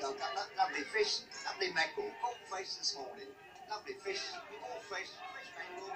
Got that lovely fish, lovely mackerel, Cold fish this morning. Lovely fish, all fish, fish mackerel.